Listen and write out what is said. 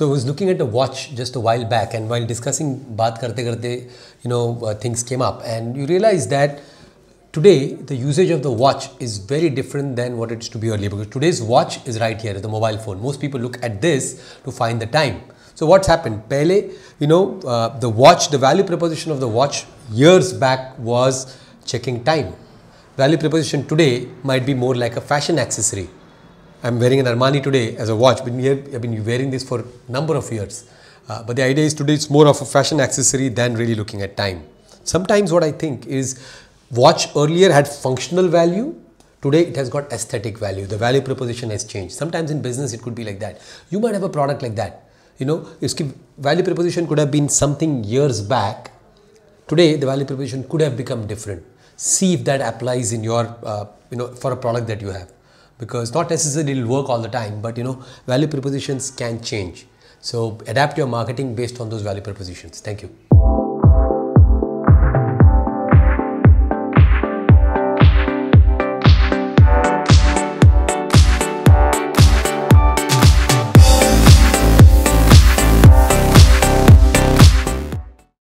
So I was looking at a watch just a while back, and while discussing baat karte karte, you know, uh, things came up, and you realize that today the usage of the watch is very different than what it used to be earlier. Because today's watch is right here, the mobile phone. Most people look at this to find the time. So what's happened? Pehle, you know, uh, the watch, the value proposition of the watch years back was checking time. Value proposition today might be more like a fashion accessory I'm wearing an Armani today as a watch. Been here, I've been wearing this for a number of years. Uh, but the idea is today it's more of a fashion accessory than really looking at time. Sometimes what I think is watch earlier had functional value. Today it has got aesthetic value. The value proposition has changed. Sometimes in business it could be like that. You might have a product like that. You know, its value proposition could have been something years back. Today the value proposition could have become different. See if that applies in your, uh, you know, for a product that you have because not necessarily it'll work all the time but you know value propositions can change. So adapt your marketing based on those value propositions. Thank you